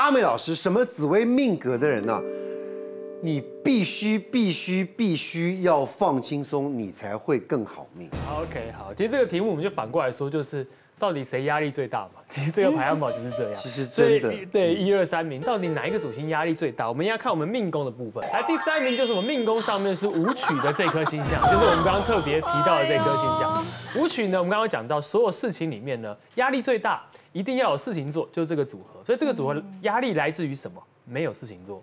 阿美老师，什么紫薇命格的人呢？你必须必须必须要放轻松，你才会更好命。OK，好，其实这个题目我们就反过来说，就是到底谁压力最大嘛？其实这个排行榜就是这样。其实所以真的对一二三名，到底哪一个主星压力最大？我们要看我们命宫的部分。来，第三名就是我们命宫上面是武曲的这颗星象，就是我们刚刚特别提到的这颗星象。武曲呢，我们刚刚讲到，所有事情里面呢，压力最大，一定要有事情做，就是这个组合。所以这个组合压力来自于什么？没有事情做。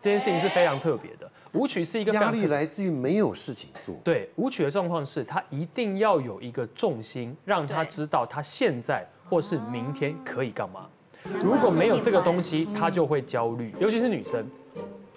这件事情是非常特别的。武曲是一个非压力来自于没有事情做。对舞曲的状况是，他一定要有一个重心，让他知道他现在或是明天可以干嘛。如果没有这个东西，他就会焦虑，尤其是女生，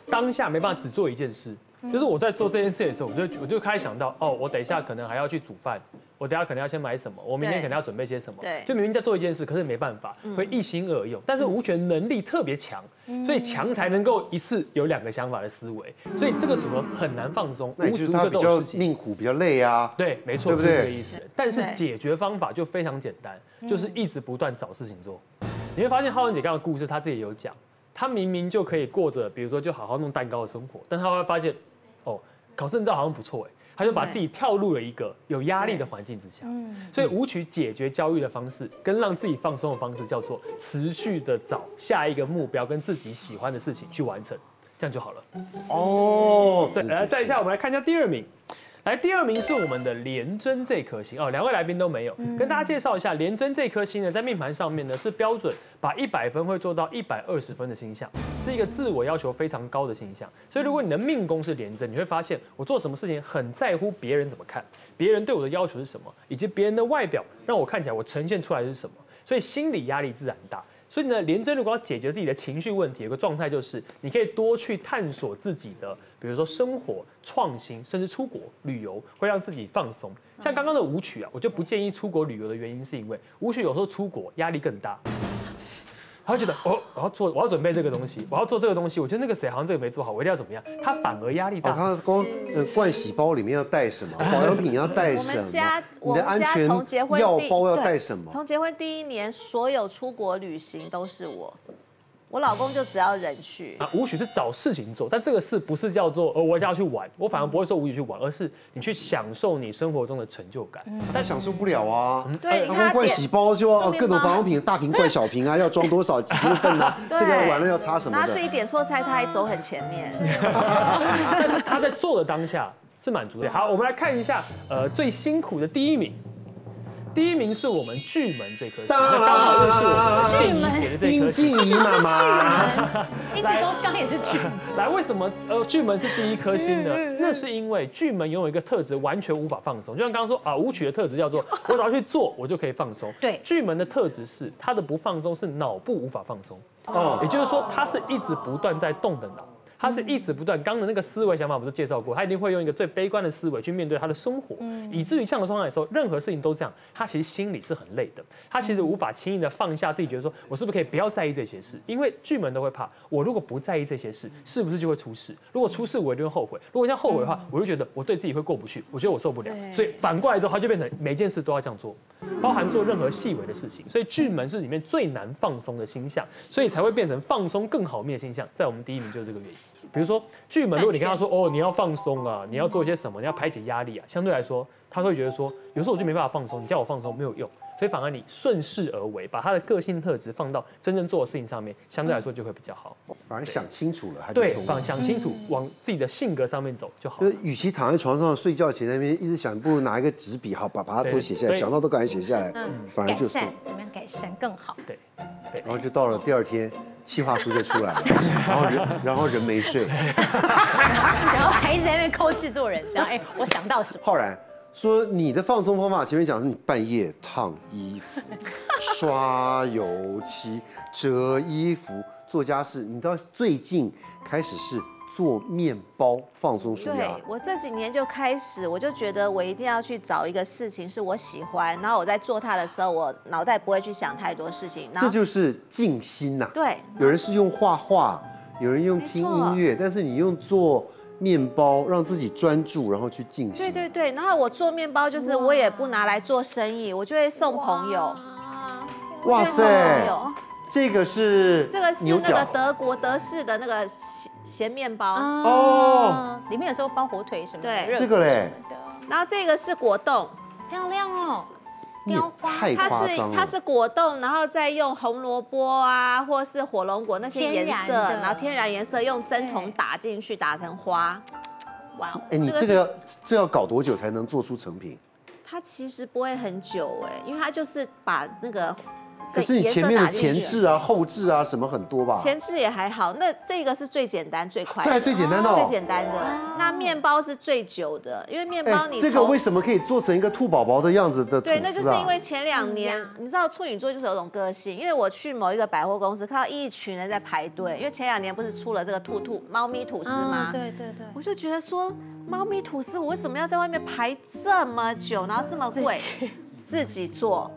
当下没办法只做一件事。就是我在做这件事的时候，我就我就开始想到，哦，我等一下可能还要去煮饭，我等一下可能要先买什么，我明天可能要准备些什么。对就明明在做一件事，可是没办法，会一心二用。但是无权能力特别强，所以强才能够一次有两个想法的思维，所以这个组合很难放松，无时无刻就是他比较都有事情。命苦，比较累啊。对，没错，对不对是这个意思。但是解决方法就非常简单，就是一直不断找事情做。你会发现浩文姐刚刚的故事，她自己有讲，她明明就可以过着，比如说就好好弄蛋糕的生活，但她会发现，哦，考证照好像不错哎，他就把自己跳入了一个有压力的环境之下。所以舞曲解决焦虑的方式，跟让自己放松的方式，叫做持续的找下一个目标跟自己喜欢的事情去完成，这样就好了。哦，对，来再一下，我们来看一下第二名。来，第二名是我们的廉贞这颗星哦，两位来宾都没有，跟大家介绍一下，廉贞这颗星呢，在命盘上面呢是标准把一百分会做到一百二十分的星象，是一个自我要求非常高的星象。所以如果你的命宫是廉贞，你会发现我做什么事情很在乎别人怎么看，别人对我的要求是什么，以及别人的外表让我看起来我呈现出来是什么，所以心理压力自然大。所以呢，连真如果要解决自己的情绪问题，有个状态就是，你可以多去探索自己的，比如说生活创新，甚至出国旅游，会让自己放松。像刚刚的舞曲啊，我就不建议出国旅游的原因，是因为舞曲有时候出国压力更大。他会觉得哦，我要做，我要准备这个东西，我要做这个东西，我觉得那个谁好像这个没做好，我一定要怎么样？他反而压力哦，大。他光呃盥洗包里面要带什么，保养品要带什么们家，你我们家的安全从结婚药包要带什么？从结婚第一年，所有出国旅行都是我，我老公就只要人去。啊，舞曲是找事情做，但这个事不是叫做呃我要去玩，我反而不会说舞曲去玩，而是你去享受你生活中的成就感。但享受不了啊。对，你那看他点光盥洗包就要各种包保养品，大瓶灌小瓶啊，要装多少几公分啊，这个要完了要擦什么的。然后自己点错菜，他还走很前面。但是他在做的当下是满足的。好，我们来看一下，呃，最辛苦的第一名，第一名是我们巨门这颗星，那刚好就是我们静怡姐的这殷颗星。静怡妈妈，一直都刚也是巨门，来，为什么呃巨门是第一颗星呢？那是因为巨门拥有一个特质，完全无法放松。就像刚刚说啊，舞曲的特质叫做 我只要去做，我就可以放松。对巨门的特质是它的不放松是脑部无法放松。哦也就是说，它是一直不断在动的脑，它是一直不断。刚刚的那个思维想法，我们都介绍过，他一定会用一个最悲观的思维去面对他的生活，以至于这样的状态的时候，任何事情都这样，他其实心里是很累的，他其实无法轻易的放下自己，觉得说我是不是可以不要在意这些事？因为巨门都会怕，我如果不在意这些事，是不是就会出事？如果出事，我一定会后悔。如果这样后悔的话，我就觉得我对自己会过不去，我觉得我受不了。所以反过来之后，他就变成每件事都要这样做，包含做任何细微的事情。所以巨门是里面最难放松的星象，所以才会变成放松更好灭星象。在我们第一名就是这个原因。比如说巨门，如果你跟他说哦你要放松啊，你要做一些什么，你要排解压力啊，相对来说他会觉得说有时候我就没办法放松，你叫我放松没有用。所以反而你顺势而为，把他的个性特质放到真正做的事情上面，相对来说就会比较好。反而想清楚了，还对，放放想清楚，往自己的性格上面走就好就。是与其躺在床上睡觉前那边一直想，不如拿一个纸笔，好把把它都写下来，想到都赶紧写下来，反而就是，怎么样改善更好？对，然后就到了第二天，计划书就出来了，然后人然后人没睡。然后还一直在那边抠制作人，这样哎，我想到什么？浩然说你的放松方法，前面讲是你半夜烫衣服、刷油漆、折衣服、做家事，你到最近开始是做面包放松舒对压。我这几年就开始，我就觉得我一定要去找一个事情是我喜欢，然后我在做它的时候，我脑袋不会去想太多事情。然这就是静心呐、对，有人是用画画，有人用听音乐，但是你用做面包，让自己专注，然后去进行。对对对，然后我做面包就是我也不拿来做生意，我就会送朋友。哇送朋塞，友。这个是这个是那个德国德式的那个咸咸面包，哦，里面有时候包火腿什么的，对。热这个嘞。然后这个是果冻，漂亮哦。雕花太它夸张了。是它是果冻，然后再用红萝卜啊，或是火龙果那些颜色，然后天然颜色用针筒打进去，打成花。哇哦，哎，你这个这个要这要搞多久才能做出成品？它其实不会很久哎，因为它就是把那个可是你前面的前置啊、后置啊什么很多吧？前置也还好，那这个是最简单最快的，这还最简单的哦最简单的。那面包是最久的，因为面包哎你从这个为什么可以做成一个兔宝宝的样子的吐对，那就是因？为前两年你知道处女座就是有种个性，因为我去某一个百货公司看到一群人在排队，因为前两年不是出了这个兔兔猫咪吐司吗？嗯对对对，我就觉得说，猫咪吐司我为什么要在外面排这么久，然后这么贵？自己做，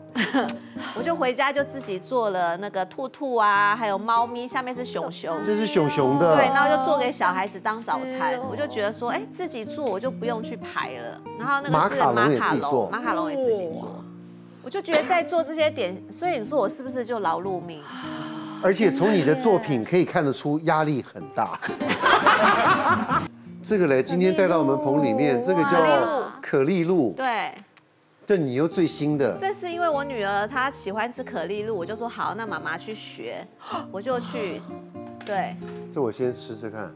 我就回家就自己做了那个兔兔啊，还有猫咪，下面是熊熊，这是熊熊的，对，然后就做给小孩子当早餐哦。我就觉得说，哎，自己做我就不用去排了。然后那马个是卡龙也马卡自己做龙，马卡龙也自己做。我就觉得在做这些点，所以你说我是不是就劳碌命？而且从你的作品可以看得出压力很大。这个嘞，今天带到我们棚里面，这个叫可丽露，对，这你又最新的，这是因为我女儿她喜欢吃可丽露，我就说好，那妈妈去学，我就去。对，这我先吃吃看。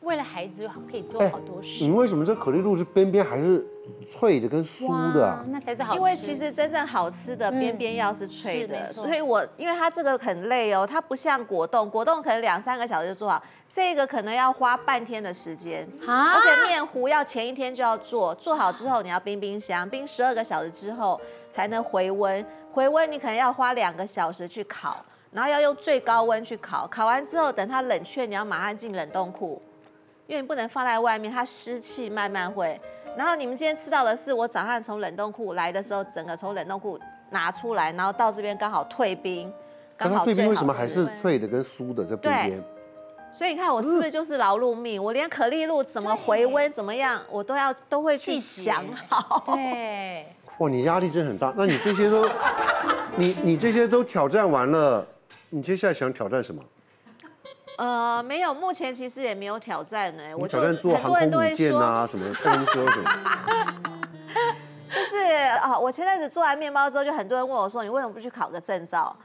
好，为了孩子可以做哎好多事你。们为什么这可丽露是边边还是脆的跟酥的啊？那才是好吃。因为其实真正好吃的边边要是脆的，是没错所以我因为它这个很累哦，它不像果冻，果冻可能两三个小时就做好，这个可能要花半天的时间。啊而且面糊要前一天就要做，做好之后你要冰冰箱，冰十二个小时之后才能回温，回温你可能要花两个小时去烤，然后要用最高温去烤，烤完之后等它冷却，你要马上进冷冻库，因为你不能放在外面，它湿气慢慢会。然后你们今天吃到的是我早上从冷冻库来的时候，整个从冷冻库拿出来，然后到这边刚好退冰，可它这刚好退冰为什么还是脆的跟酥的这边边？所以你看我是不是就是劳碌命？我连可丽露怎么回温怎么样，我都要都会去想好。对，哇，你压力真很大。那你这些都，你你这些都挑战完了，你接下来想挑战什么？呃，没有，目前其实也没有挑战呢。挑战做航很多人都空母会说，舰啊，什么风车什么？就是啊，我前阵子做完面包之后，就很多人问我说，你为什么不去考个证照？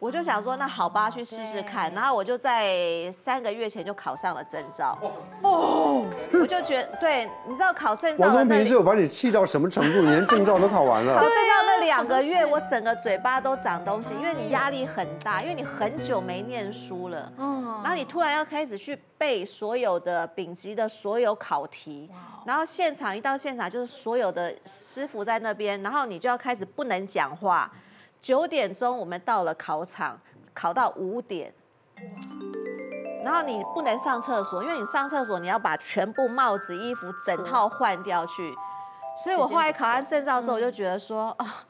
我就想说，那好吧，去试试看。然后我就在三个月前就考上了证照。哦，我就觉得，对，你知道考证照王东平是有把你气到什么程度？你连证照都考完了 考。证照那两个月，我整个嘴巴都长东西，因为你压力很大，因为你很久没念书了。嗯然后你突然要开始去背所有的丙级的所有考题，然后现场一到现场就是所有的师傅在那边，然后你就要开始不能讲话。九点钟我们到了考场，考到五点，然后你不能上厕所，因为你上厕所你要把全部帽子、衣服整套换掉去。所以我后来考完证照之后，我就觉得说啊、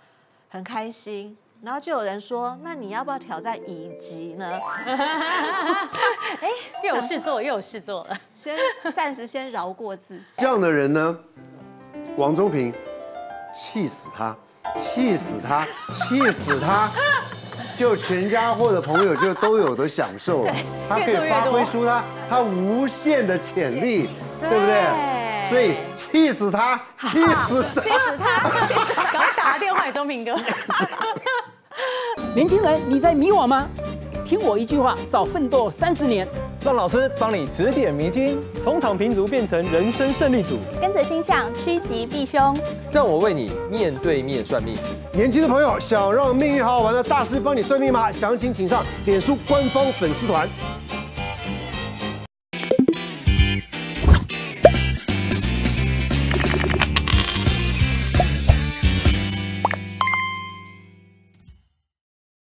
很开心。然后就有人说，那你要不要挑战乙级呢？哎又有事做，又有事做了。先暂时先饶过自己。这样的人呢，王中平，气死他，气死他，气死他，就全家或者朋友就都有的享受了，他可以发挥出他他无限的潜力，对不对？所以气死他，气死他。气死他！赶快打个电话给钟平哥。年轻人，你在迷惘吗？听我一句话，少奋斗三十年。让老师帮你指点迷津，从躺平族变成人生胜利组。跟着星象趋吉避凶。让我为你面对面算命。年轻的朋友想让命运好好玩的大师帮你算命吗？详情请上点书官方粉丝团。